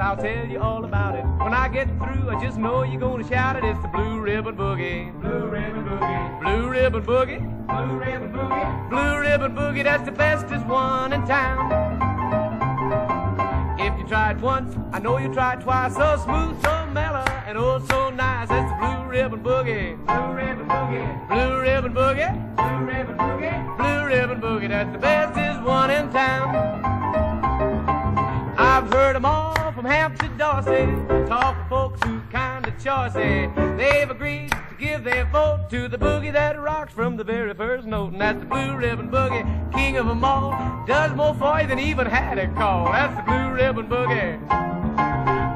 I'll tell you all about it. When I get through, I just know you're gonna shout it. It's the Blue Ribbon Boogie. Blue Ribbon Boogie. Blue Ribbon Boogie. Blue Ribbon Boogie. Blue Ribbon Boogie, that's the bestest one in town. If you tried once, I know you tried twice. So smooth, so mellow, and oh so nice. That's the Blue Ribbon Boogie. Blue Ribbon Boogie. Blue Ribbon Boogie. Blue Ribbon Boogie. Blue Ribbon Boogie, that's the bestest Hampton talk folks who kind of choicey. They've agreed to give their vote to the boogie that rocks from the very first note. And that's the Blue Ribbon Boogie, king of 'em all. Does more for you than even had a call. That's the Blue Ribbon Boogie.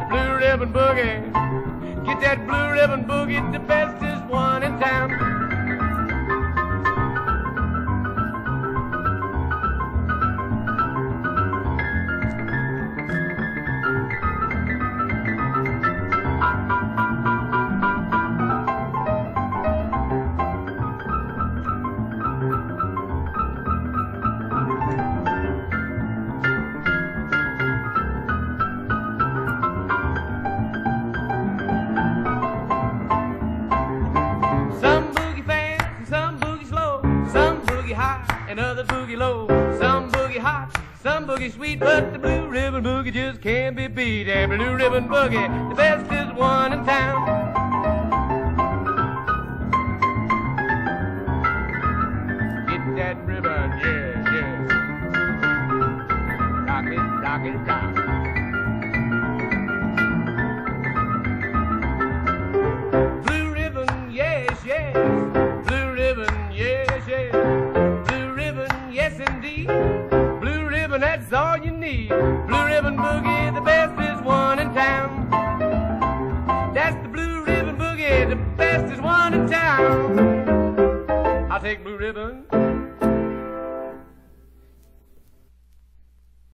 The Blue Ribbon Boogie. Get that Blue Ribbon Boogie, the bestest one in town. High and other boogie low. Some boogie hot, some boogie sweet. But the blue ribbon boogie just can't be beat. And blue ribbon boogie, the best is one in town. Get that ribbon, yeah, yeah. Rock it, rock it, rock. That's all you need. Blue ribbon boogie, the best is one in town. That's the blue ribbon boogie, the best is one in town. I'll take blue ribbon.